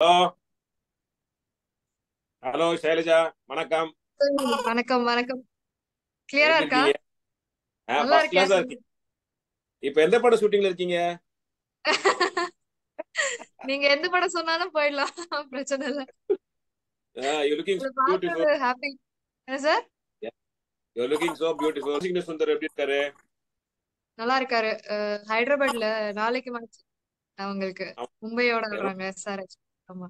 Hello. Hello Shailaja வணக்கம். வணக்கம் வணக்கம். கிளியரா இருக்கா? நல்லா இருக்கேன். இப்போ எந்த படம் ஷூட்டிங்ல இருக்கீங்க? நீங்க எந்த படம் சொன்னாலும் போயிடலாம். பிரச்சனை இல்ல. யூ லுக்கிங் பியூட்டிஃபுல் ஹாப்பி என்ன sir you looking so beautiful சிக்ன Sundar எப்படி இருக்காரு? நல்லா இருக்காரு. ஹைதராபாத்ல நாளைக்கு மேட்ச் அவங்களுக்கு. மும்பையோட ஆடுறாங்க எஸ்ஆர்எச் ஆமா.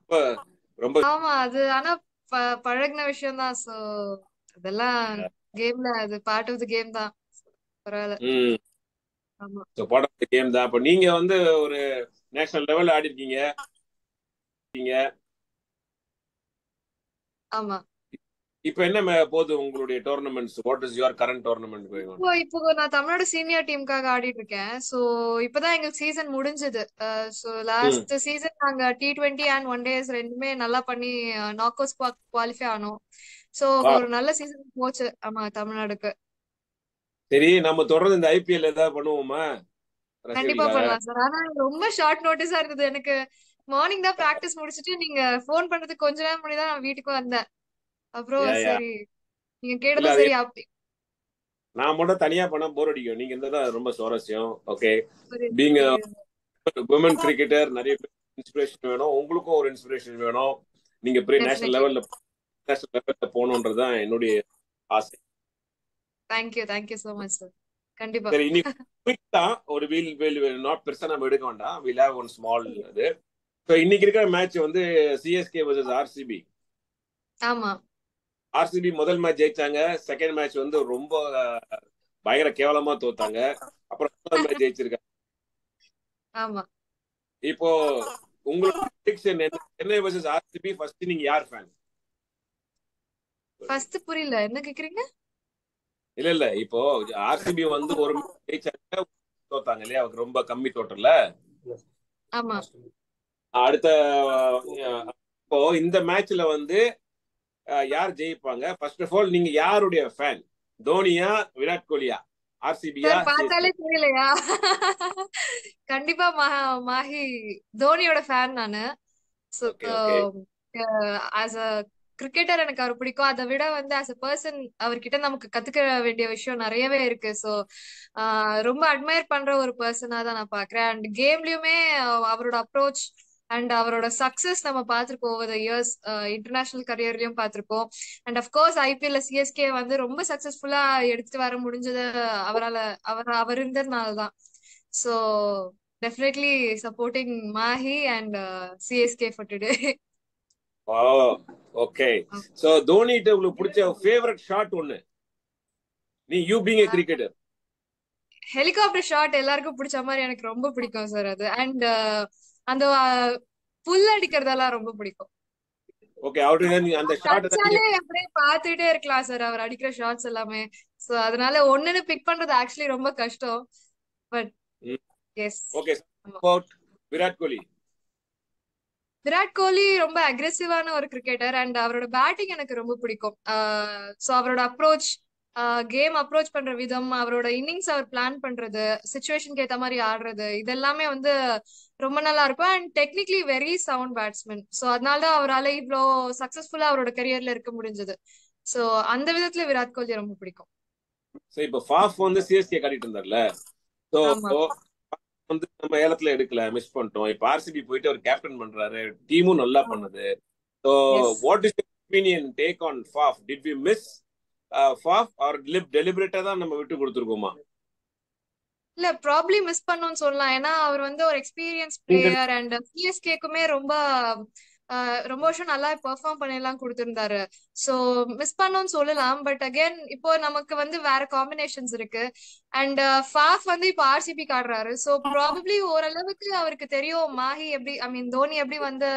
ரொம்ப ஆமா அது ஆனா பழகுன விஷயம் தான். சோ அதெல்லாம் கேம்ல அது பார்ட் ஆஃப் த கேம் தான். பரவாயில்ல. ஆமா. ஸோ படம் கேம் தான். அப்போ நீங்க வந்து ஒரு நேஷனல் லெவல் ஆடி இருக்கீங்க ஆமா. இப்போ என்ன போகுது உங்களுடைய tournaments what is your current tournament going on இப்போ நான் தமிழ்நாடு சீனியர் டீமுக்காக ஆடிட்டு இருக்கேன் சோ இப்பதான் எங்களுக்கு சீசன் முடிஞ்சது. சோ லாஸ்ட் சீசன் நாங்க T twenty and one days ரெண்டுமே நல்லா பண்ணி நாக் அவுட் குவாலிஃபை ஆனோம். சோ ஒரு நல்ல சீசன் போச்சு ஆமா தமிழ்நாடுக்கு. சரி நம்ம தொடர்ந்து இந்த ஐபிஎல் ஏதாவது பண்ணுவோமா? கண்டிப்பா பண்ணலாம் சார். ஆனா ரொம்ப ஷார்ட் நோட்டீஸா இருந்தது எனக்கு மார்னிங் தான் பிராக்டிஸ் முடிச்சிட்டு நீங்க ஃபோன் பண்றதுக்கு கொஞ்ச நேரம் முன்னாடி தான் நான் வீட்டுக்கு வந்தேன். அப்புறம் சரி. நீங்க கேட்டதும் சரி நான் மட்டும் தனியா பண்ண போர் அடிக்கும். நீங்க இருந்தா ரொம்ப சுவாரஸ்யம். ஓகே பீங் உமன் கிரிக்கெட்டர் நிறைய பேர் இன்ஸ்பிரேஷன் வேணும். உங்களுக்கும் ஒரு இன்ஸ்பிரேஷன் வேணும். நீங்க பெரிய நேஷனல் லெவல்ல நேஷனல் லெவல்ல போகணுன்றது தான் என்னுடைய ஆசை. Thank you thank you so much sir கண்டிப்பா. சரி இன்னைக்கு quick தான் ஒரு வீல் வீல் நாட் பெருசா நம்ம எடுக்க வேண்டாம். வீல் ஹேவ் ஒன் ஸ்மால் இது ஸோ இன்னைக்கு இருக்கிற மேட்ச் வந்து சிஎஸ்கே வர்சஸ் ஆர்சிபி ஆமா. ஆர்சிபி முதல் மேட்ச் ஜெயிச்சாங்க. செகண்ட் மேட்ச் வந்து ரொம்ப பயங்கர கேவலமா தோத்தாங்க. அப்புறம் முதல் மேட்ச் ஜெயிச்சிருக்காங்க. ஆமா. இப்போ உங்களோட சென்னை வர்சஸ் ஆர்சிபி ஃபர்ஸ்ட் நீங்க யார் ஃபேன் ஃபர்ஸ்ட் புரியல. என்ன கேக்குறீங்க? இல்ல இல்ல. இப்போ ஆர்சிபி வந்து ஒரு ஜெயிச்சாங்க. தோத்தாங்க இல்லையா? அவருக்கு ரொம்ப கம்மி டோட்டல்ல ஆமா. அடுத்த இப்போ இந்த மேட்ச்ல வந்து யார் ஜெயிப்பாங்க? ஃபர்ஸ்ட் ஆஃப் ஆல் நீங்க யாருடைய ஃபேன் தோனியா விராட் கோலியா? ஆர்சிபியா பார்த்தாலே தெரியலையா? கண்டிப்பா மஹா மாஹி தோனியோட ஃபேன் நானு. ஆஸ் அ கிரிக்கெட்டர் எனக்கு அவர் பிடிக்கும். அதை விட வந்து ஆஸ் அ பர்சன் அவர்கிட்ட நமக்கு கத்துக்க வேண்டிய விஷயம் நிறையவே இருக்கு. ஸோ ரொம்ப அட்மையர் பண்ற ஒரு பர்சனா தான் நான் பாக்குறேன் அண்ட் கேம்லயுமே அவரோட அப்ரோச் அண்ட் அவரோட சக்சஸ் நம்ம பார்த்திருக்கோம் ஓவர் த இயர்ஸ் இன்டர்நேஷனல் கரியர்லயும் பார்த்திருக்கோம் அண்ட் அஃப்கோர்ஸ் ஐபிஎல்ல சிஎஸ்கே வந்து ரொம்ப சக்சஸ்ஃபுல்லா எடுத்துட்டு வர முடிஞ்சது அவரால அவர் அவர் இருந்ததுனால தான். So definitely supporting Mahi and CSK for today okay so தோனிட்ட உங்களுக்கு பிடிச்ச ஃபேவரட் ஷாட் ஒன்னு நீ you being a cricketer helicopter shot எல்லாருக்கும் பிடிச்ச மாதிரி எனக்கு ரொம்ப பிடிக்கும் சார் அது. அண்ட் அந்த புல் அடிக்கிறதெல்லாம் ரொம்ப பிடிக்கும். ஓகே அப்படியே பார்த்துட்டே இருக்கலாம் சார் அவர் அடிக்கிற ஷாட்ஸ் எல்லாமே. சோ அதனால ஒண்ணுன்னு பிக் பண்றது ஆக்சுவலி ரொம்ப கஷ்டம். But yes. Okay Virat Kohli? Virat Kohli ரொம்ப அக்ரெசிவான ஒரு கிரிக்கெட்டர் அண்ட் அவரோட பேட்டிங் எனக்கு ரொம்ப பிடிக்கும். ஸோ அவரோட அப்ரோச் கேம் அப்ரோச் பண்ற விதம் அவரோட இன்னிங்ஸ் அவர் பிளான் பண்றது சுச்சுவேஷனுக்கு ஏத்த மாதிரி ஆடுறது இது எல்லாமே வந்து ரொம்ப நல்லா இருக்கும். And technically very sound batsman so அதனால தான் அவரால் இவ்வளோ சக்சஸ்ஃபுல்லா அவரோட கரியர்ல இருக்க முடிஞ்சது. ஸோ அந்த விதத்துல விராட் கோலி ரொம்ப பிடிக்கும். சோ இப்போ ஃபாஃப் வந்து சிஎஸ்கே காட்டிட்டு இருந்தார்ல. சோ ஆமா. வந்து நம்ம ஏலத்துல எடுக்கல மிஸ் பண்ணிட்டோம். இப்போ ஆர்சிபி போயிட்டு அவர் கேப்டன் பண்றாரு. டீமும் நல்லா பண்ணுது. So what is opinion take on Faf did we miss Faf அவர் டெலிபரேட்டா தான் நம்ம விட்டு கொடுத்துருக்கோமா? இல்ல ப்ராப்ளி மிஸ் பண்ணோம்னு சொல்லலாம். ஏன்னா அவர் வந்து ஒரு எக்ஸ்பீரியன்ஸ் பிளேயர் அண்ட் சிஎஸ்கேக்குமே ரொம்ப ரொம்ப வருஷம் நல்லா பெர்ஃபார்ம் பண்ணிலாம் கொடுத்திருந்தாரு. சோ மிஸ் பண்ணோம்னு சொல்லலாம். பட் அகைன் இப்போ நமக்கு வந்து வேற காம்பினேஷன்ஸ் இருக்கு. அண்ட் ஃபாஃப் வந்து இப்போ ஆர்சிபி காடுறாரு சோ ப்ராபப்ளி ஓரளவுக்கு அவருக்கு தெரியும் மாஹி எப்படி ஐ மீன் தோனி எப்படி வந்து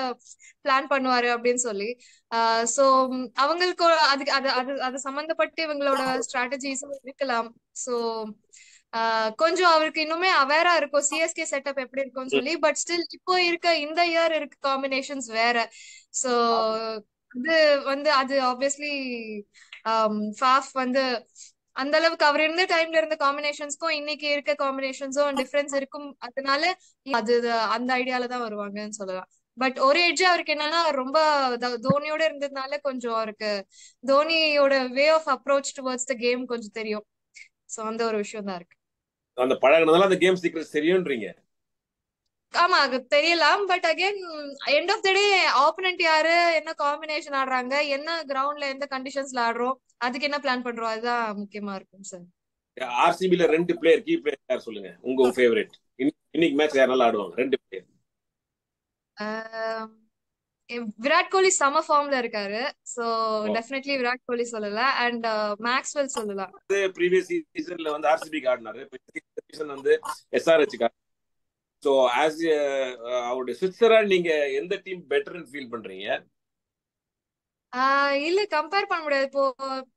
பிளான் பண்ணுவாரு அப்படின்னு சொல்லி. சோ அவங்களுக்கு அதுக்கு அது அது அது சம்பந்தப்பட்டு இவங்களோட ஸ்ட்ராட்டஜிஸும் இருக்கலாம். சோ கொஞ்சம் அவருக்கு இன்னுமே அவேரா இருக்கும். சிஎஸ்கே செட்டப் எப்படி இருக்கும்னு சொல்லி. பட் ஸ்டில் இப்போ இருக்க இந்த இயர் இருக்க காம்பினேஷன்ஸ் வேற. சோ அது வந்து அது ஆப்வியஸ்லி ஃபாஃப் வந்து அந்த அளவுக்கு அவர் இருந்த டைம்ல இருந்த காம்பினேஷன்ஸ்க்கும் இன்னைக்கு இருக்க காம்பினேஷன்ஸும் டிஃபரன்ஸ் இருக்கும். அதனால அது அந்த ஐடியால தான் வருவாங்கன்னு சொல்லலாம். பட் ஒரு எட்ஜ் அவருக்கு என்னன்னா ரொம்ப தோனியோட இருந்ததுனால கொஞ்சம் அவருக்கு தோனியோட way of approach towards the game கொஞ்சம் தெரியும். சோ அந்த ஒரு விஷயம் தான் இருக்கு. அந்த பழகினதால அந்த கேம் சீக்கிரம் தெரியும்ன்றீங்க. ஆமா அது தெரியலாம். But again end of the day opponent யாரு என்ன காம்பினேஷன் ஆடுறாங்க என்ன கிரவுண்ட்ல எந்த கண்டிஷன்ஸ்ல ஆடுறோம் அதுக்கு என்ன பிளான் பண்றோம் அதுதான் முக்கியமா இருக்கும் சார் ஆர்சிபில ரெண்டு பிளேயர் கீ பிளேயர் யார் சொல்லுங்க? உங்க ஃபேவரட் இன்னைக்கு மேட்ச் யாரெல்லாம் ஆடுவாங்க? ரெண்டு பிளேயர் விராட் கோலி செம ஃபார்ம்ல இருக்காரு. சோ. டெஃபினெட்லி விராட் கோலி சொல்லலாம் அண்ட் மேக்ஸ்வெல் சொல்லலாம் ப்ரீவியஸ் சீசன்ல வந்து ஆர்சிபிக்கு ஆடினாரு. சீசன் வந்து எஸ்ஆர்ஹெச் ஸோ ஆஸ் அவருடைய சுவிட்சர்லாந்து நீங்க எந்த டீம் பெட்டர்னு ஃபீல் பண்றீங்க? ஆஹ் இல்ல கம்பேர் பண்ண முடியாது. இப்போ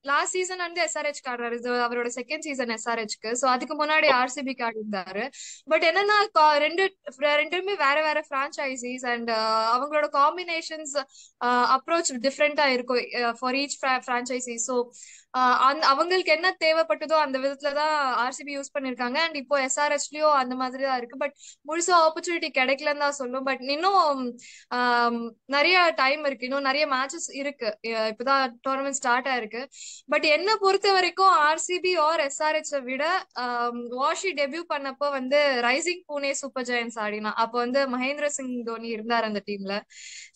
லாஸ்ட் சீசன் வந்து எஸ்ஆர்ஹெச் ஆடுறாரு இது அவரோட செகண்ட் சீசன் எஸ்ஆர்ஹெச்க்கு சோ அதுக்கு முன்னாடி ஆர்சிபி ஆடிருந்தாரு பட் என்னன்னா கா- ரெண்டு ரெண்டுமே வேற வேற பிரான்ச்சைசிஸ் அண்ட் அவங்களோட காம்பினேஷன்ஸ் அப்ரோச் டிஃப்ரெண்டா இருக்கும் ஃபார் ஈச் பிரான்ச்சைசி சோ அவங்களுக்கு என்ன தேவைப்பட்டதோ அந்த விதத்துல தான் ஆர்சிபி யூஸ் பண்ணிருக்காங்க. அண்ட் இப்போ எஸ்ஆர்ஹெச்லயும் அந்த மாதிரி தான் இருக்கு. பட் முழுசா ஆப்பர்ச்சுனிட்டி கிடைக்கலன்னு தான் சொல்லும். பட் இன்னும் நிறைய டைம் இருக்கு. இன்னும் நிறைய மேட்சஸ் இருக்கு. இப்பதான் டோர்னமெண்ட் ஸ்டார்ட் ஆயிருக்கு. பட் என்ன பொறுத்த வரைக்கும் ஆர்சிபி ஆர் எஸ்ஆர்ஹெச் விட வாஷி டெபியூ பண்ணப்போ வந்து ரைசிங் பூனே சூப்பர் ஜெயன்ஸ் ஆடினா. அப்போ வந்து மகேந்திர சிங் தோனி இருந்தார் அந்த டீம்ல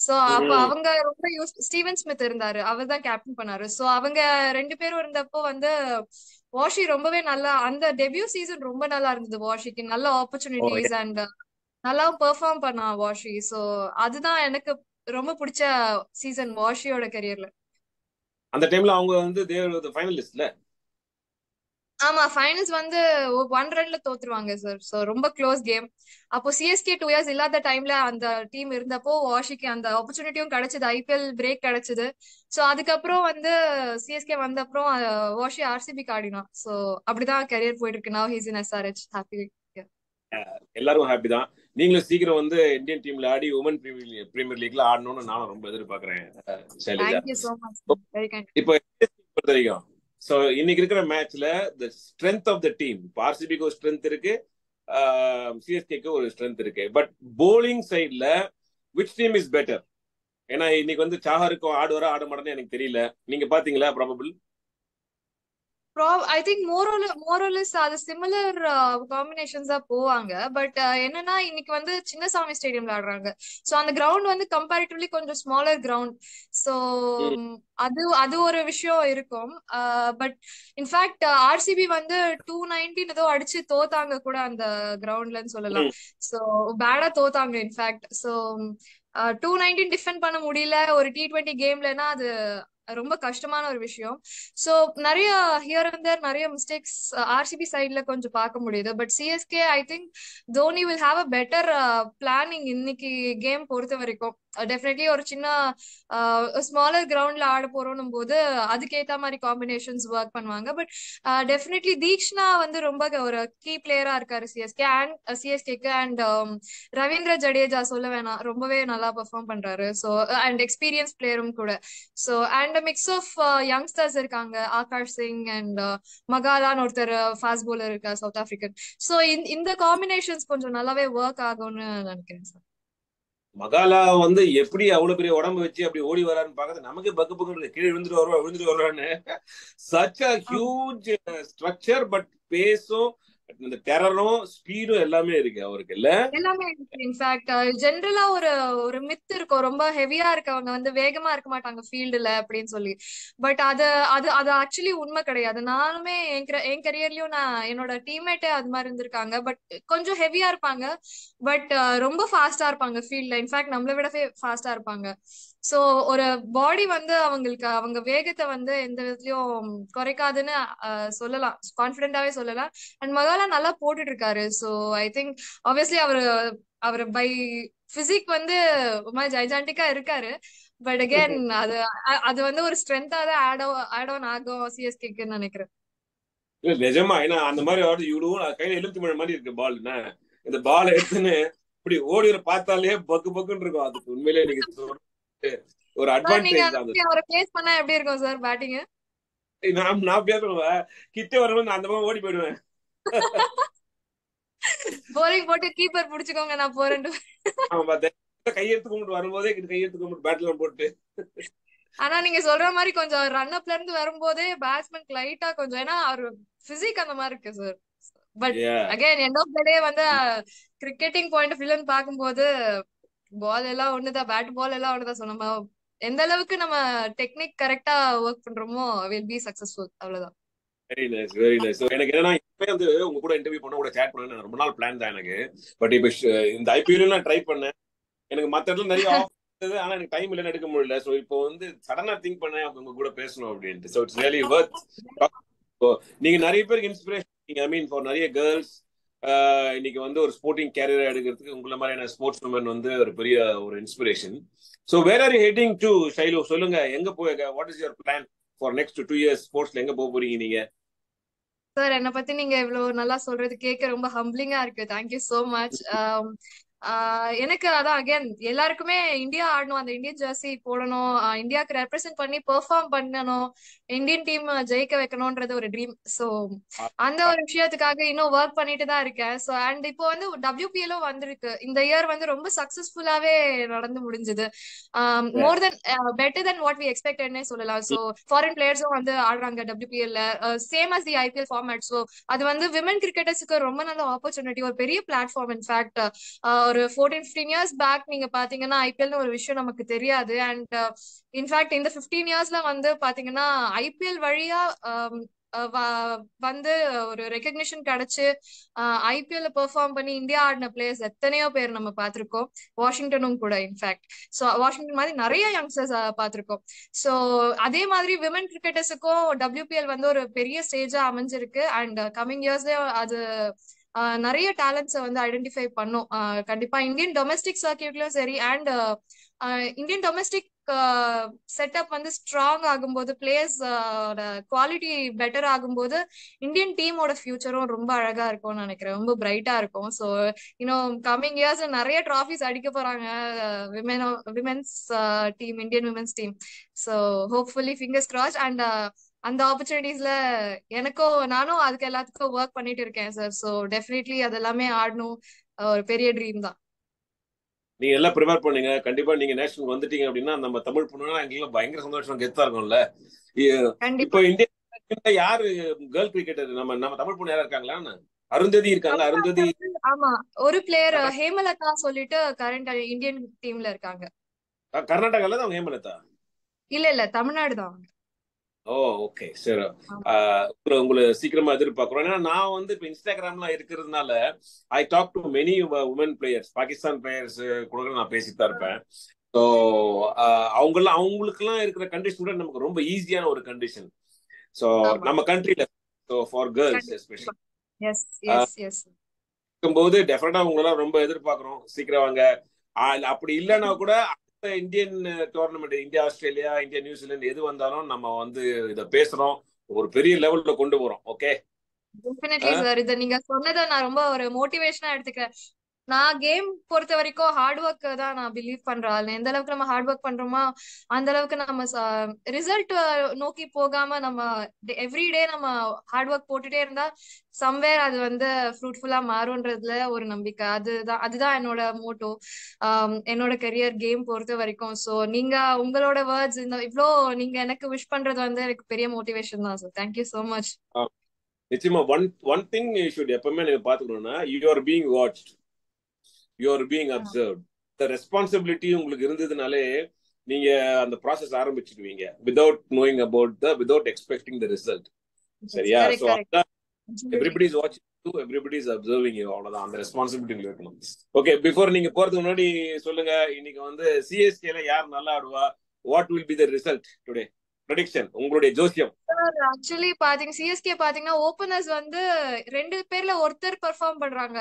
சோ அப்ப. அவங்க ரொம்ப யூஸ் ஸ்டீவன் ஸ்மித் இருந்தாரு. அவர் தான் கேப்டன் பண்ணாரு. சோ அவங்க ரெண்டு பேரும் இருந்தப்போ வந்து வாஷி ரொம்பவே நல்லா அந்த டெபியூ சீசன் ரொம்ப நல்லா இருந்தது வாஷிக்கு. நல்ல ஆப்பர்ச்சுனிட்டிஸ் அண்ட் நல்லா பெர்ஃபார்ம் பண்ணா வாஷி. சோ அதுதான் எனக்கு ரொம்ப பிடிச்ச சீசன் வாஷியோட கரியர்ல அந்த டைம்ல அவங்க வந்து தேவர் ஃபைனலிஸ்ட்ல ஆமா ஃபைனல்ஸ் வந்து ஒன் ரன்ல தோத்துருவாங்க சார் சோ ரொம்ப க்ளோஸ் கேம் அப்போ சிஎஸ்கே டூ இயர்ஸ் இல்லாத டைம்ல அந்த டீம் இருந்தப்போ வாஷிக்கு அந்த ஆப்பர்ச்சுனிட்டியும் கிடைச்சது. ஐபிஎல் பிரேக் கிடைச்சது. சோ அதுக்கப்புறம் வந்து சிஎஸ்கே வந்த அப்புறம் வாஷி ஆர்சிபிக்கு ஆடினான் சோ அப்படிதான் கரியர் போயிட்டு இருக்கு now he's in SRH happy எல்லாரும் ஹாப்பி தான். நீங்களும் சீக்கிரம் வந்து இந்தியன் டீம்ல ஆடி உமன் பிரீமியர் பிரீமியர் லீக்ல ஆடணும்னு நானும் ரொம்ப எதிர்பார்க்கறேன் இப்போ பொறுத்த வரைக்கும் ஸோ இன்னைக்கு இருக்கிற மேட்ச்ல the strength of the team இப்போ ஆர்சிபிக்கு ஒரு ஸ்ட்ரென்த் இருக்கு சிஎஸ்கேக்கு ஒரு ஸ்ட்ரென்த் இருக்கு. பட் போலிங் சைட்ல விச் டீம் இஸ் பெட்டர் ஏன்னா இன்னைக்கு வந்து சாஹருக்கும் ஆடுவாரா ஆட மாட்டேன்னு எனக்கு தெரியல. நீங்க பாத்தீங்களா ப்ராபபிள் ஐ திங்க் மோரோல மோரோலஸ் அது சிமிலர் காம்பினேஷன்ஸ் தான் போவாங்க. பட் என்னன்னா இன்னைக்கு வந்து சின்னசாமி ஸ்டேடியம்ல ஆடுறாங்க. சோ அந்த கிரவுண்ட் வந்து கம்பேரிட்டிவ்லி கொஞ்சம் ஸ்மாலர் கிரவுண்ட் சோ அது அது ஒரு விஷயம் இருக்கும். பட் இன்ஃபேக்ட் ஆர்சிபி வந்து டூ நைன்டீன் ஏதோ அடிச்சு தோத்தாங்க கூட அந்த கிரவுண்ட்லன்னு சொல்லலாம். சோ பேடா தோத்தாங்க in fact so two nineteen defend பண்ண முடியல. ஒரு டி ட்வெண்ட்டி கேம்லனா அது ரொம்ப கஷ்டமான ஒரு விஷயம். சோ நிறைய ஹியர் அண்ட் தேர் நிறைய மிஸ்டேக்ஸ் ஆர்சிபி சைட்ல கொஞ்சம் பார்க்க முடியுது. But CSK I think Dhoni will have a better planning இன்னைக்கு கேம் பொறுத்த வரைக்கும் டெஃபினெட்லி ஒரு சின்ன ஸ்மாலர் கிரவுண்ட்ல ஆட போறோம் போது அதுக்கேத்த மாதிரி காம்பினேஷன்ஸ் ஒர்க் பண்ணுவாங்க. பட் டெஃபினெட்லி தீக்ஷனா வந்து ரொம்ப ஒரு கீ பிளேயரா இருக்காரு சிஎஸ்கே அண்ட் சிஎஸ்கேக்கு அண்ட் ரவீந்திர ஜடேஜா சொல்ல வேணாம். ரொம்பவே நல்லா பெர்ஃபார்ம் பண்றாரு. ஸோ அண்ட் எக்ஸ்பீரியன்ஸ் பிளேயரும் கூட. So and mix of youngsters இருக்காங்க. ஆகாஷ் சிங் அண்ட் மகாலான்னு ஒருத்தர் ஃபாஸ்ட் போலர் இருக்கா சவுத் ஆப்பிரிக்கன் ஸோ இந்த காம்பினேஷன்ஸ் கொஞ்சம் நல்லாவே ஒர்க் ஆகும்னு நினைக்கிறேன் சார் மகாலா வந்து எப்படி அவ்வளவு பெரிய உடம்பு வச்சு அப்படி ஓடி வரான்னு பாக்கிறது நமக்கு பக்கு பக்கம் கீழே விழுந்துட்டு வருவா விழுந்துட்டு வருவான்னு. Such a huge structure but பேஸும் அந்த டெரரும் ஸ்பீடும் எல்லாமே இருக்கு அவருக்கு இல்ல? எல்லாமே இருக்கு இன்ஃபேக்ட் ஜென்ரலா ஒரு ஒரு மித் இருக்கும். ரொம்ப ஹெவியா இருக்கவங்க வந்து வேகமா இருக்க மாட்டாங்க ஃபீல்டுல அப்படின்னு சொல்லி. பட் அது அது அது ஆக்சுவலி உண்மை கிடையாது. நானுமே என் கரியர்லயும் நான் என்னோட டீம்மேட்டே அது மாதிரி இருந்திருக்காங்க. பட் கொஞ்சம் ஹெவியா இருப்பாங்க. பட் ரொம்ப ஃபாஸ்டா இருப்பாங்க ஃபீல்ட்ல இன்ஃபேக்ட் நம்மளை விட ஃபாஸ்டா இருப்பாங்க. சோ ஒரு பாடி வந்து அவங்களுக்கு அவங்க வேகத்தை வந்து எந்த விதத்துலயும் குறைக்காதுன்னு சொல்லலாம். கான்பிடென்டாவே சொல்லலாம். அண்ட் மகாலா நல்லா போட்டுட்டு இருக்காரு சோ ஐ திங்க் ஆப்வியஸ்லி அவரு அவர் பை பிசிக் வந்து ஜைஜாண்டிக்கா இருக்காரு. பட் அகேன் அது அது வந்து ஒரு ஸ்ட்ரென்த்தா தான் ஆட் ஆட் ஆன் ஆகும் சிஎஸ்கேக்குன்னு நினைக்கிறேன். நிஜமா. ஏன்னா அந்த மாதிரி ஆடு இவ்வளவு கையில எழுத்து மழை மாதிரி இருக்கு பால் இந்த பால் எடுத்துன்னு இப்படி ஓடி பார்த்தாலே பக்கு பக்குன்னு இருக்கும். அதுக்கு உண்மையிலேயே நீங்க ஒரு அட்வான்டேஜ் அவரை பிளேஸ் பண்ணா எப்படி இருக்கும் சார் பேட்டிங் நான் நான் பேசுவேன் கிட்ட வரும்போது அந்த பக்கம் ஓடி போயிடுவேன். போரிங் போட்டு கீப்பர் புடிச்சுக்கோங்க நான் போறேன். ஆமா கையெழுத்து கும்பிட்டு வரும்போதே கையெழுத்து கும்பிட்டு பேட்ல போட்டு. ஆனா நீங்க சொல்ற மாதிரி கொஞ்சம் ரன் அப்ல இருந்து வரும்போதே பேட்ஸ்மேன் லைட்டா கொஞ்சம் ஏன்னா அவர் பிசிக் அந்த மாதிரி இருக்கு sir. But again end of the day வந்து கிரிக்கெட்டிங் பாயிண்ட் ஆஃப் வியூன்னு பாக்கும்போது பால் எல்லாம் ஒண்ணுதான் பேட் பால் எல்லாம் ஒண்ணுதான் ஸோ நம்ம எந்த அளவுக்கு நம்ம டெக்னிக் கரெக்டா ஒர்க் பண்றோமோ வில் பி சக்சஸ்ஃபுல் அவ்வளவுதான். வெரி நைஸ் வெரி நைஸ் எனக்கு என்னன்னா இப்பவே வந்து உங்க கூட இன்டர்வியூ பண்ண கூட சேட் பண்ண ரொம்ப நாள் பிளான் தான் எனக்கு. பட் இப்ப இந்த ஐபிஎல் நான் ட்ரை பண்ணேன். எனக்கு மத்த இடத்துல நிறைய ஆனா எனக்கு டைம் இல்லைன்னு எடுக்க முடியல. சோ இப்போ வந்து சடனா திங்க் பண்ணேன் உங்க கூட பேசணும் அப்படின்ட்டு. சோ இட்ஸ் ரியலி ஒர்க் நீங்க நிறைய பேருக்கு இன்ஸ்பிரேஷன் ஐ மீன் ஃபார் நிறைய கேர்ள்ஸ் இன்னைக்கு வந்து ஒரு ஸ்போர்ட்டிங் கேரியர் எடுக்கிறதுக்கு உங்களை மாதிரியான ஸ்போர்ட்ஸ் உமன் வந்து ஒரு பெரிய ஒரு inspiration so where are heading to Shiloh சொல்லுங்க. எங்க போய் what is your plan for next two years ஸ்போர்ட்ஸ்ல எங்க போக போறீங்க நீங்க? சார் என்னை பத்தி நீங்க இவ்வளவு நல்லா சொல்றது கேட்க ரொம்ப ஹம்பிளிங்கா இருக்கு. தேங்க்யூ சோ மச் எனக்கு அதான் அகைன் எல்லாருக்குமே இந்தியா ஆடணும் அந்த இந்தியன் ஜெர்சி போடணும். இந்தியாவுக்கு ரெப்ரசென்ட் பண்ணி பெர்ஃபார்ம் பண்ணணும். இந்தியன் டீம் ஜெயிக்க வைக்கணும்ன்றது ஒரு ட்ரீம் சோ அந்த ஒரு விஷயத்துக்காக இன்னும் ஒர்க் பண்ணிட்டு தான் இருக்கேன். சோ அண்ட் இப்போ வந்து டபிள்யூபிஎலும் வந்திருக்கு. இந்த இயர் வந்து ரொம்ப சக்சஸ்ஃபுல்லாவே நடந்து முடிஞ்சது. More then better then what we எக்ஸ்பெக்டட்னே சொல்லலாம். சோ ஃபாரின் பிளேயர்ஸும் வந்து ஆடுறாங்க டபிள்யூபிஎல்ல same as the IPL format so அது வந்து விமன் கிரிக்கெட்டர்ஸுக்கு ரொம்ப நல்ல ஆப்பர்ச்சுனிட்டி ஒரு பெரிய பிளாட்ஃபார்ம் இன்ஃபேக்ட் ஒரு ஃபோர்டீன் ஃபிஃப்டீன் இயர்ஸ் பேக் நீங்க பாத்தீங்கன்னா ஐபிஎல்னு ஒரு விஷயம் நமக்கு தெரியாது. அண்ட் இன்ஃபேக்ட் இந்த ஃபிஃப்டீன் இயர்ஸ்ல வந்து பாத்தீங்கன்னா ஐபிஎல் வழியா um, uh, வந்து ஒரு ரெக்கக்னிஷன் கிடைச்சு uh, ஐபிஎல்ல பெர்ஃபார்ம் பண்ணி இந்தியா ஆடின பிளேயர்ஸ் எத்தனையோ பேர் நம்ம பார்த்திருக்கோம் வாஷிங்டனும் கூட இன்ஃபேக்ட் ஸோ வாஷிங்டன் மாதிரி நிறைய யங்ஸ்டர்ஸ் uh, பார்த்திருக்கோம் ஸோ அதே மாதிரி விமன் கிரிக்கெட்டர்ஸுக்கும் டபிள்யூபிஎல் வந்து ஒரு பெரிய ஸ்டேஜா அமைஞ்சிருக்கு. அண்ட் கம்மிங் இயர்ஸ்ல அது நிறைய டேலண்ட்ஸை வந்து ஐடென்டிஃபை பண்ணும். கண்டிப்பா இந்தியன் டொமஸ்டிக் சர்க்கியூட்லயும் சரி அண்ட் இந்தியன் டொமஸ்டிக் செட்டப் வந்து ஸ்ட்ராங் ஆகும்போது பிளேயர்ஸ் குவாலிட்டி பெட்டர் ஆகும்போது இந்தியன் டீமோட ஃபியூச்சரும் ரொம்ப அழகா இருக்கும்னு நினைக்கிறேன். ரொம்ப பிரைட்டா இருக்கும். ஸோ இன்னும் கம்மிங் இயர்ஸ் நிறைய ட்ராஃபிஸ் அடிக்க போறாங்க women women's team Indian women's team so hopefully fingers cross and அந்த ஆப்பர்ச்சுனிட்டிஸ்ல எனக்கும் நானும் அதுக்கு எல்லாத்துக்கும் ஒர்க் பண்ணிட்டு இருக்கேன் சார் ஸோ டெஃபினெட்லி அது எல்லாமே ஆடணும். ஒரு பெரிய ட்ரீம் தான். நீங்க எல்லாம் ப்ரிப்பேர் பண்ணீங்க. கண்டிப்பா நீங்க நேஷனல் வந்துட்டீங்க அப்படின்னா நம்ம தமிழ் பொண்ணுனா எங்களுக்கு பயங்கர சந்தோஷம் கெத்தா இருக்கும்ல. இப்போ இந்தியா யாரு கேர்ள் கிரிக்கெட்டர் நம்ம நம்ம தமிழ் பொண்ணு யாரா இருக்காங்களா? அருந்ததி இருக்காங்க அருந்ததி ஆமா. ஒரு பிளேயர் ஹேமலதா சொல்லிட்டு கரண்ட் இந்தியன் டீம்ல இருக்காங்க. கர்நாடகால தான் ஹேமலதா? இல்ல இல்ல தமிழ்நாடு தான் அவங்க. ஓ ஓகே சரி உங்களை சீக்கிரமா எதிர்பார்க்குறோம். ஏன்னா நான் வந்து இப்போ இன்ஸ்டாகிராம்லாம் இருக்கிறதுனால I talk to many women players Pakistan players கூட நான் பேசிட்டு தான் இருப்பேன். ஸோ அவங்கெல்லாம் அவங்களுக்குலாம் இருக்கிற கண்டிஷன் கூட நமக்கு ரொம்ப ஈஸியான ஒரு கண்டிஷன் ஸோ நம்ம கண்ட்ரில ஸோ ஃபார் கேர்ள்ஸ் எஸ்பெஷலி இருக்கும்போது டெஃபினட்டா உங்களெல்லாம் ரொம்ப எதிர்பார்க்குறோம். சீக்கிரம் வாங்க. அப்படி இல்லைன்னா கூட Indian tournament India Australia India New Zealand எது வந்தாலும் நம்ம வந்து இத பேசுறோம். ஒரு பெரிய லெவல்ல கொண்டு போறோம். ஓகே டெஃபினெட்லி சார் இத நீங்க சொன்னதை நான் ரொம்ப ஒரு மோட்டிவேஷனா எடுத்துக்கிறேன். நான் கேம் பொறுத்த வரைக்கும் ஹார்ட் ஒர்க் தான் நான் பிலீவ் பண்றேன் எந்த அளவுக்கு நம்ம ஹார்ட் ஒர்க் பண்றோமோ அந்த அளவுக்கு நம்ம ரிசல்ட் நோக்கி போகாம நம்ம எவ்ரிடே நம்ம ஹார்ட் ஒர்க் போட்டுட்டே இருந்தா சம்வேர் அது வந்து ஃப்ரூட்ஃபுல்லா மாறும்ன்றதுல ஒரு நம்பிக்கை. அதுதான் அதுதான் என்னோட மோட்டோ என்னோட கரியர் கேம் பொறுத்த வரைக்கும். ஸோ நீங்க உங்களோட வேர்ட்ஸ் இந்த இவ்வளோ நீங்க எனக்கு விஷ் பண்றது வந்து எனக்கு பெரிய மோட்டிவேஷன் தான் sir thank you so much நிச்சயமா. One one thing you should எப்பவுமே நீங்க பாத்துக்கணும்னா you are being watched you are being observe இந்த ரெஸ்பான்சிபிலிட்டி உங்களுக்கு இருந்ததுனாலே நீங்க அந்த process ஆரம்பிச்சிடுவீங்க. Without knowing about the without expecting the result சரியா? ஸோ அதான் எவ்ரிபடி இஸ் வாட்சிங் எவ்ரிபடி இஸ் அப்சர்விங் யூ அவ்வளவுதான். அந்த ரெஸ்பான்சிபிலிட்டி இருக்கணும். ஓகே பிஃபோர் நீங்க போறதுக்கு முன்னாடி சொல்லுங்க. இன்னைக்கு வந்து சிஎஸ்கேல யார் நல்லா ஆடுவா? What will be the result today prediction உங்களுடைய ஜோசியம். ஆக்சுவலி பாத்தீங்க சிஎஸ்கே பாத்தீங்கன்னா ஓபனர்ஸ் வந்து ரெண்டு பேர்ல ஒருத்தர் பெர்ஃபார்ம் பண்றாங்க.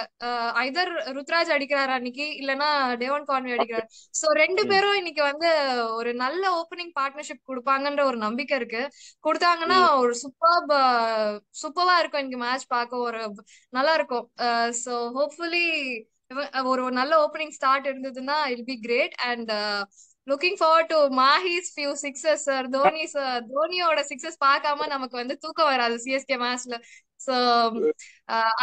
ஐதர் ருத்ராஜ் அடிக்கிறாரு அன்னைக்கு இல்லனா டேவன் கான்வே அடிக்கிறாரு. சோ ரெண்டு பேரும் இன்னைக்கு வந்து ஒரு நல்ல ஓப்பனிங் பார்ட்னர்ஷிப் கொடுப்பாங்கன்ற ஒரு நம்பிக்கை இருக்கு. கொடுத்தாங்கன்னா ஒரு சூப்பர் சூப்பரா இருக்கும் இன்னைக்கு மேட்ச் பார்க்க. ஒரு நல்லா இருக்கும். சோ ஹோப்ஃபுல்லி ஒரு நல்ல ஓப்பனிங் ஸ்டார்ட் இருந்ததுன்னா will be great and looking forward to Mahi's few sixes sir Dhoni sir தோனியோட sixes பார்க்காம நமக்கு வந்து தூக்கம் வராது சிஎஸ்கே மேட்ச்ல சோ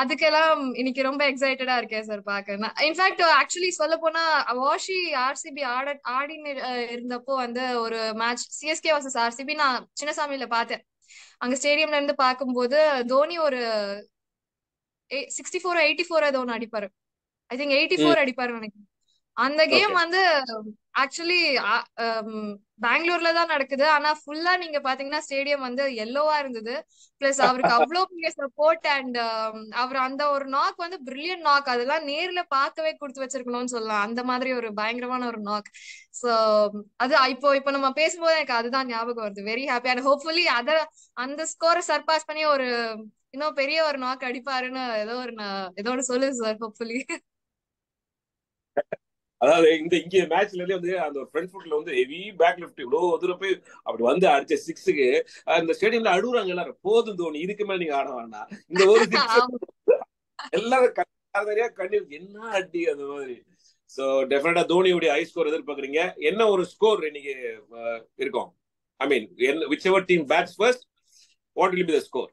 அதுக்கெல்லாம் இன்னைக்கு ரொம்ப எக்ஸைட்டடா இருக்கேன் சார் பாக்க இன்ஃபேக்ட் ஆக்சுவலி சொல்ல போனா வாஷி ஆர்சிபி ஆட ஆடின்னு இருந்தப்போ வந்து ஒரு மேட்ச் சிஎஸ்கே வர்சஸ் ஆர்சிபி நான் சின்னசாமியில பார்த்தேன். அங்க ஸ்டேடியம்ல இருந்து பார்க்கும்போது தோனி ஒரு சிக்ஸ்டி ஃபோர் எயிட்டி ஃபோர் ஏதோ ஒன்று அடிப்பாரு. ஐ திங்க் எயிட்டி ஃபோர் அடிப்பாரு நினைக்கிறேன். அந்த கேம் வந்து ஆக்சுவலி பெங்களூர்ல தான் நடக்குது. ஆனா ஃபுல்லா நீங்க பாத்தீங்கன்னா ஸ்டேடியம் வந்து எல்லோவா இருந்தது. பிளஸ் அவருக்கு அவ்வளவு பெரிய சப்போர்ட் அண்ட் அவர் அந்த ஒரு நாக் வந்து பிரில்லியன் நாக் அதெல்லாம் நேர்ல பார்க்கவே கொடுத்து வச்சிருக்கணும்னு சொல்லலாம். அந்த மாதிரி ஒரு பயங்கரமான ஒரு நாக் சோ அது இப்போ இப்போ நம்ம பேசும்போது எனக்கு அதுதான் ஞாபகம் வருது. வெரி ஹாப்பி அண்ட் ஹோப்ஃபுல்லி அத அந்த ஸ்கோரை சர்பாஸ் பண்ணி ஒரு இன்னும் பெரிய ஒரு நாக் அடிப்பாருன்னு ஏதோ ஒரு ஏதோ ஒன்று சொல்லுது சார் ஹோப்ஃபுல்லி அதாவது இந்த இங்க மேட்ச்ல இருந்தே வந்து அந்த ஃப்ரண்ட் ஃபுட்ல வந்து ஹெவி பேக் லிஃப்ட் இவ்வளவு தூரம் போய் அப்படி வந்து அடிச்ச சிக்ஸுக்கு இந்த ஸ்டேடியம்ல அழுகுறாங்க எல்லாரும். போதும் தோனி இதுக்கு மேல நீங்க ஆட வேண்டாம் இந்த ஒரு எல்லாரும் கண்ணாரியா கண்ணீர் என்ன அடி அந்த மாதிரி? சோ டெஃபினட்டா தோனியுடைய ஹை ஸ்கோர் எதிர்பார்க்குறீங்க. என்ன ஒரு ஸ்கோர் இன்னைக்கு இருக்கும்? I mean whichever team bats first what will be the score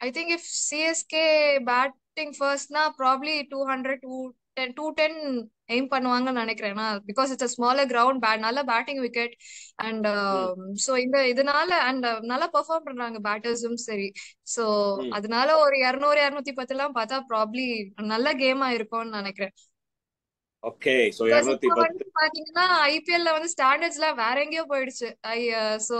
I think if CSK bat batting ஃபர்ஸ்ட்னா probably two hundred two ten two ten aim பண்ணுவாங்கன்னு நினைக்கிறேன். Because it's smaller ground bat நல்ல batting wicket and so இந்த இதனால and நல்லா perform பண்றாங்க பேட்டர்ஸும் சரி. So அதனால ஒரு இரநூறு இரநூத்தி பத்து எல்லாம் பார்த்தா ப்ராப்ளி நல்ல கேமா இருக்கும்னு நினைக்கிறேன். ஓகே சோ 210 பாத்தீங்கன்னா ஐபிஎல்ல வந்து ஸ்டாண்டர்ட்ஸ் எல்லாம் வேற எங்கேயோ போயிடுச்சு. சோ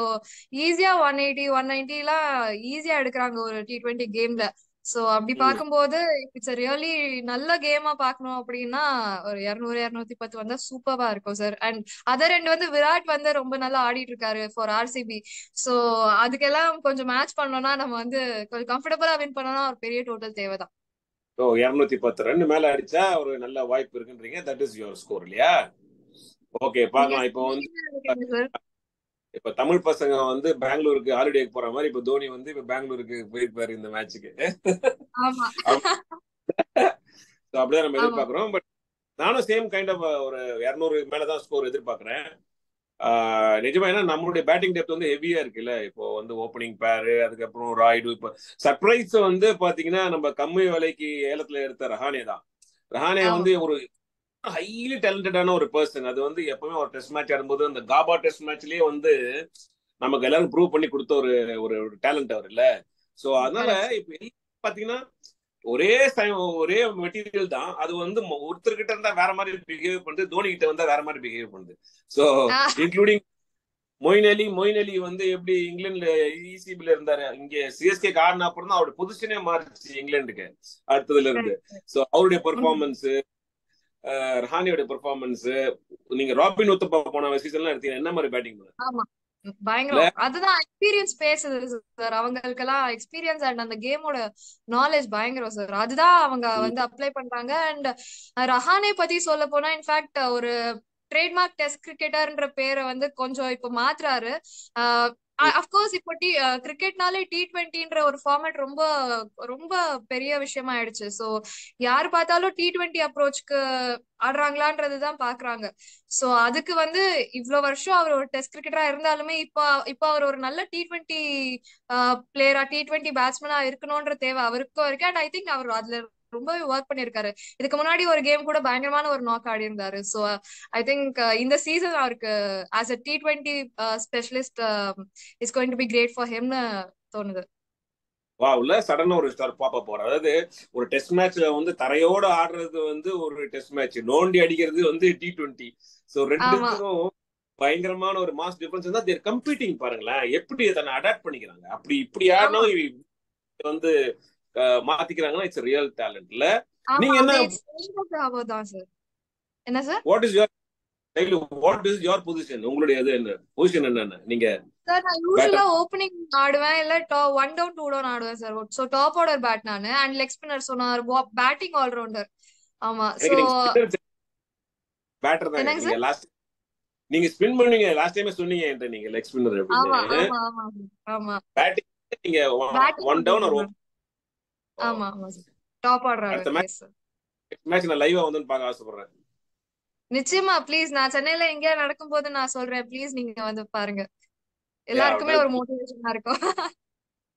ஈஸியா ஒன் எயிட்டி ஒன் நைன்டி எல்லாம் ஈஸியா எடுக்கிறாங்க ஒரு டி டுவெண்ட்டி கேம்ல சோ அப்படி பாக்கும்போது இட்ஸ் ரியலி நல்ல கேமா பாக்கணும் அப்படின்னா ஒரு இருநூறு இருநூத்தி பத்து வந்தா சூப்பரா இருக்கும் சார் அண்ட் அதர் ரெண்டு வந்து விராட் வந்து ரொம்ப நல்லா ஆடிட்டு இருக்காரு ஃபார் ஆர்சிபி சோ அதுக்கெல்லாம் கொஞ்சம் மேட்ச் பண்ணோம்னா நம்ம வந்து கொஞ்சம் கம்ஃபர்டபுளா வின் பண்ணோம்னா ஒரு பெரிய டோட்டல் தேவைதான். ஓ இருநூத்தி பத்து ரன் மேல அடிச்சா ஒரு நல்ல வாய்ப்பு இருக்குன்றீங்க. தட் இஸ் யுவர் ஸ்கோர் இல்லையா? ஓகே பாக்கலாம் இப்போ வந்து இப்ப தமிழ் பசங்க வந்து பெங்களூருக்கு ஹாலிடேக்கு போற மாதிரி இப்ப தோனி வந்து இப்ப பெங்களூருக்கு போயிருப்பாரு இந்த மேட்சுக்கு அப்படிதான் நம்ம எதிர்பார்க்கிறோம். பட் நானும் சேம் கைண்ட் ஆஃப் ஒரு இருநூறு மேலதான் ஸ்கோர் எதிர்பார்க்கிறேன். நிஜமா ஏன்னா நம்மளுடைய பேட்டிங் டெப்த் வந்து ஹெவியா இருக்குல்ல. இப்போ வந்து ஓப்பனிங் பேரு அதுக்கப்புறம் ராய்டு இப்போ சர்ப்ரைஸ் வந்து பாத்தீங்கன்னா நம்ம கம்மி விலைக்கு ஏலத்துல எடுத்த ரஹானே தான். ரஹானே வந்து ஒரு ஹைலி டேலண்டடான ஒரு பர்சன் அது வந்து எப்பவுமே ஒரு டெஸ்ட் மேட்ச் ஆடும்போது அந்த காபா டெஸ்ட் மேட்ச்லயே வந்து நமக்கு எல்லாரும் ப்ரூவ் பண்ணி கொடுத்த ஒரு ஒரு டேலண்ட் அவர் இல்ல. சோ அதனால இப்ப பாத்தீங்கன்னா ஒரே ஒரே மெட்டீரியல் தான். அது வந்து ஒருத்தர்கிட்ட இருந்தா வேற மாதிரி பிஹேவ் பண்ணுது தோனி கிட்ட வந்தா வேற மாதிரி பிஹேவ் பண்ணுது. சோ இன்க்ளூடிங் மொயின் அலி மொயின் அலி வந்து எப்படி இங்கிலாந்துல இசிபில இருந்தாரு இங்க சிஎஸ்கே ஆடின அப்புறம் தான் அவருடைய பொசிஷனே மாறிச்சு இங்கிலாந்துக்கு அடுத்ததுல இருந்து. சோ அவருடைய பெர்ஃபார்மன்ஸ் ரஹானியோட பெர்ஃபார்மன்ஸ் நீங்க ராபின் உத்தப்பா போன சீசன்லாம் எடுத்தீங்க என்ன மாதிரி பேட்டிங் ஆமா. பயங்கரம். அதுதான் எக்ஸ்பீரியன்ஸ் பேசுது சார் அவங்களுக்கு எல்லாம் எக்ஸ்பீரியன்ஸ் அண்ட் அந்த கேமோட நாலேஜ் பயங்கரம் சார் அதுதான் அவங்க வந்து அப்ளை பண்றாங்க. அண்ட் ரஹானே பத்தி சொல்ல போனா இன்ஃபேக்ட் ஒரு ட்ரேட்மார்க் டெஸ்ட் கிரிக்கெட்டர்ன்ற பேரை வந்து கொஞ்சம் இப்ப மாத்துறாரு. அப்கோர்ஸ் இப்போ டி கிரிக்கெட்னாலே டி டுவெண்ட்டின்ற ஒரு ஃபார்மேட் ரொம்ப ரொம்ப பெரிய விஷயமா ஆயிடுச்சு ஸோ யார் பார்த்தாலும் டி டுவெண்ட்டி அப்ரோச்க்கு ஆடுறாங்களான்றதுதான் பாக்குறாங்க சோ அதுக்கு வந்து இவ்வளவு வருஷம் அவர் ஒரு டெஸ்ட் கிரிக்கெட்டரா இருந்தாலுமே இப்ப இப்ப அவர் ஒரு நல்ல டி டுவெண்ட்டி பிளேயரா டி டுவெண்ட்டி பேட்ஸ்மேனா இருக்கணும்ன்ற தேவை அவருக்கும் இருக்கு அண்ட் ஐ திங்க் அவர் அதுல ரொம்பவே ஒர்க் பண்ணிருக்காரு. இதுக்கு முன்னாடி ஒரு கேம் கூட பயங்கரமான ஒரு நாக் ஆடி இருந்தாரு சோ ஐ திங்க் இந்த சீசன் அவருக்கு as a T twenty specialist is going to be great for ஹெம்னு தோணுது. வா உள்ள சடனா ஒரு ஸ்டார் பாப்பா போற அதாவது ஒரு டெஸ்ட் மேட்ச்ல வந்து தரையோட ஆடுறது வந்து ஒரு டெஸ்ட் மேட்ச் நோண்டி அடிக்கிறது வந்து டி டுவெண்ட்டி சோ ரெண்டுக்கும் பயங்கரமான ஒரு மாஸ் டிஃபரன்ஸ் தான் தேர் கம்பீட்டிங் பாருங்களேன். எப்படி தன்னை அடாப்ட் பண்ணிக்கிறாங்க? அப்படி இப்படி ஆடணும் வந்து மாத்திக்கிறாங்கன்னா இட்ஸ் ரியல் டேலண்ட்ல நீங்க என்ன என்ன sir what is your what is your position உங்களுடைய இது என்ன? பொசிஷன் என்னென்ன நீங்க சார் நான் யூசுவலா ஓப்பனிங் ஆடுவேன் இல்ல top one down two down ஆடுவேன் sir so top order bat நானு அண்ட் லெக் ஸ்பின்னர் சோ நான் பேட்டிங் ஆல்ரவுண்டர் ஆமா சோ பேட்டர் தான் நீங்க லாஸ்ட் நீங்க ஸ்பின் பண்ணுவீங்க லாஸ்ட் டைமே சொன்னீங்க என்கிட்ட நீங்க லெக் ஸ்பின்னர் ஆமா அப்படின்னு. ஆமா ஆமா ஆமா பேட்டிங் நீங்க ஒன் டவுன் ஒரு ஆமா ஆமா. டாப் ஆர்டர் அடுத்த மேட்ச் நான் லைவா வந்து பார்க்க ஆசைப்படுறேன். நிச்சயமா ப்ளீஸ் நான் சென்னையில எங்கேயா நடக்கும் போது நான் சொல்றேன். ப்ளீஸ் நீங்க வந்து பாருங்க. எல்லாருக்குமே ஒரு மோட்டிவேஷனா இருக்கும்.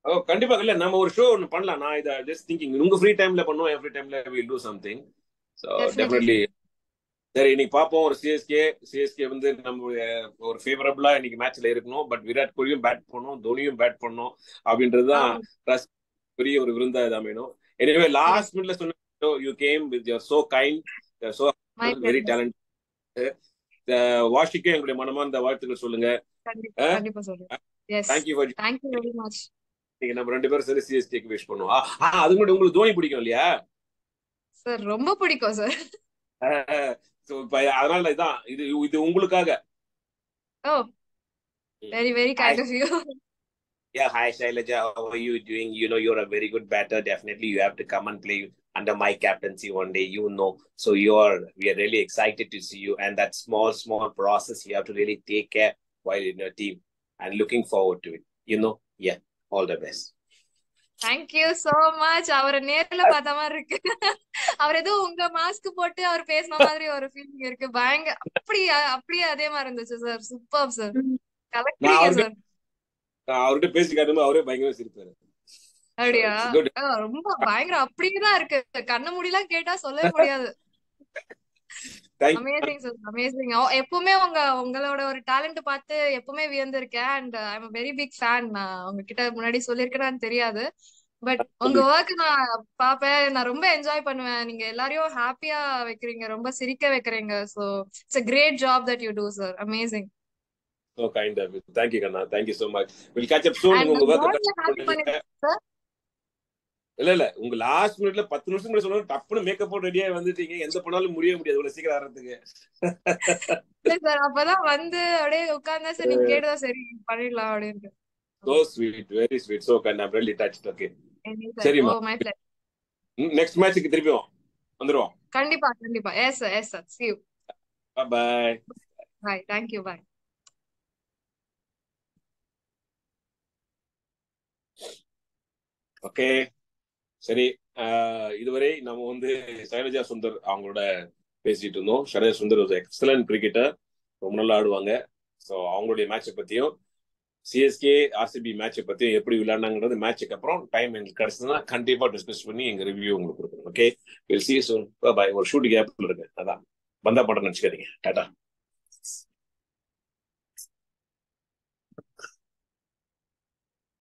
ஓ கண்டிப்பா. இல்ல நம்ம ஒரு ஷோ ஒன்னு பண்ணலாம். நான் இதை ஜஸ்ட் திங்கிங் உங்க ஃப்ரீ டைம்ல பண்ணுவோம். என் ஃப்ரீ டைம்ல will do something Definitely. Definitely சரி இன்னைக்கு பார்ப்போம். ஒரு சிஎஸ்கே சிஎஸ்கே வந்து நம்ம ஒரு ஃபேவரபிளா இன்னைக்கு மேட்ச்ல இருக்கணும். பட் விராட் கோலியும் பேட் பண்ணணும் தோனியும் பேட் பண்ணணும் அப்படின்றதுதான். பெரிய ஒரு விருந்தா இது அமையணும் எனவே லாஸ்ட் மினிட்ல சொன்ன you came with your so kind so very. Talent வாஷிக்கு எங்களுடைய மனமார்ந்த வாழ்த்துக்கள் சொல்லுங்க. Thank you for thank you very much நீங்க நம்ம ரெண்டு பேரும் சரி சிஎஸ்கேக்கு விஷ் பண்ணுவோம். அது மட்டும் உங்களுக்கு தோனி பிடிக்கும் இல்லையா? சார் ரொம்ப பிடிக்கும் சார் அதனால இதான் இது இது உங்களுக்காக. ஓ very very kind of you Yeah, hi Shailaja, how are you doing? You know, you're a very good batter. Definitely, you have to come and play under my captaincy one day. You know, so you're we are really excited to see you. And that small, small process you have to really take care while in your team. And looking forward to it. You know, yeah, all the best. Thank you so much அவரை நேர்ல பார்த்த மாதிரி இருக்கு அவர் ஏதோ உங்க mask போட்டு அவர் பேசின மாதிரி ஒரு ஃபீலிங் இருக்கு பயங்கர அப்படியே அப்படியே அதே மாதிரி இருந்துச்சு சார் சூப்பர் சார் அவர்கிட்ட சார் நான் அவர்கிட்ட பேசி காட்டும்போது அவரே பயங்கரமா சிரிப்பாரு. அப்படியா? ரொம்ப பயங்கர அப்படியேதான் இருக்கு. கண்ண முடியெல்லாம் கேட்டா சொல்லவே முடியாது. அமேசிங் சார் அமேசிங் எப்பவுமே உங்க உங்களோட ஒரு டேலண்ட் பார்த்து எப்பவுமே வியந்திருக்கேன். And I am very big fan நான் உங்ககிட்ட முன்னாடி சொல்லியிருக்கேனான்னு தெரியாது. பட் உங்க ஒர்க் நான் பாப்பேன் நான் ரொம்ப என்ஜாய் பண்ணுவேன். நீங்க எல்லாரையும் ஹாப்பியா வைக்கிறீங்க. ரொம்ப சிரிக்க வைக்கிறீங்க. So it's a great job that you do sir amazing So kind of it. Thank you, Kanna. Thank you so much. We'll catch up soon. உங்க work இல்ல இல்ல. உங்க லாஸ்ட் மினிட்ல பத்து நிமிஷம் கூட சொன்னா டப்புனு மேக்கப் போட்டு ரெடியா வந்துட்டீங்க. எந்த பண்ணாலும் முடிய முடியாது இவ்வளவு சீக்கிரம் ஆடுறதுக்கு இல்ல சார் அப்பதான் வந்து அப்படியே உட்கார்ந்தா சரி நீங்க கேட்டதா சரி பண்ணிடலாம் அப்படின்ட்டு. So sweet very sweet so kind I'm really touched okay oh சரிம்மா. மை பிளஸ் நெக்ஸ்ட் மேட்ச்சுக்கு திருப்பியும் வந்துருவோம். கண்டிப்பா கண்டிப்பா. Yes yes sir see you bye bye thank you bye okay. சரி ஆஹ் இதுவரை நம்ம வந்து சைலஜா சுந்தர் அவங்களோட பேசிட்டு இருந்தோம். சைலஜா சுந்தர் ஒரு எக்ஸலன்ட் கிரிக்கெட்டர் ரொம்ப நல்லா ஆடுவாங்க. ஸோ அவங்களுடைய மேட்சை பத்தியும் சிஎஸ்கே ஆர்சிபி மேட்சை பத்தியும் எப்படி விளையாண்டாங்கிறது மேட்சுக்கு அப்புறம் டைம் எங்களுக்கு கிடைச்சதுன்னா கண்டிப்பா டிஸ்கஸ் பண்ணி எங்க ரிவ்யூ உங்களுக்கு கொடுக்குறோம். ஓகே வில் சி ஒரு ஷூட்டிங் ஆப்பில் இருக்கு. அதான். பந்தா படம் நினச்சிக்காதீங்க. டாட்டா